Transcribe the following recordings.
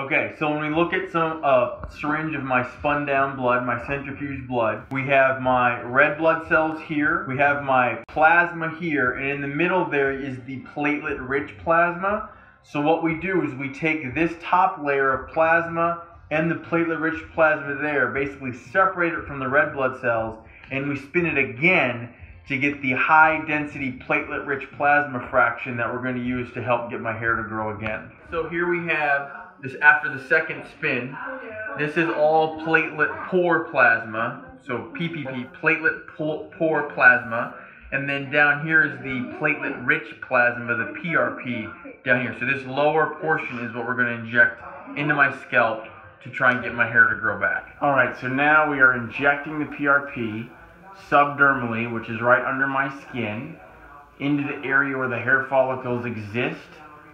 Okay, so when we look at some uh, syringe of my spun down blood, my centrifuge blood, we have my red blood cells here, we have my plasma here, and in the middle there is the platelet rich plasma. So what we do is we take this top layer of plasma and the platelet rich plasma there, basically separate it from the red blood cells, and we spin it again to get the high density platelet rich plasma fraction that we're going to use to help get my hair to grow again. So here we have this after the second spin. This is all platelet poor plasma, so PPP, platelet poor plasma. And then down here is the platelet rich plasma, the PRP down here. So this lower portion is what we're going to inject into my scalp to try and get my hair to grow back. All right, so now we are injecting the PRP subdermally, which is right under my skin, into the area where the hair follicles exist,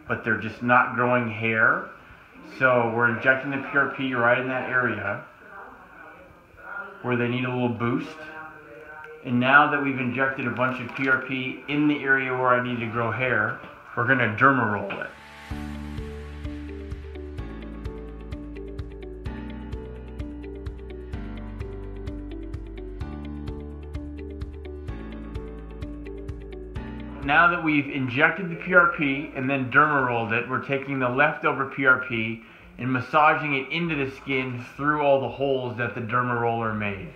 but they're just not growing hair. So we're injecting the PRP right in that area where they need a little boost. And now that we've injected a bunch of PRP in the area where I need to grow hair, we're going to derma roll it. Now that we've injected the PRP and then derma rolled it, we're taking the leftover PRP and massaging it into the skin through all the holes that the derma roller made.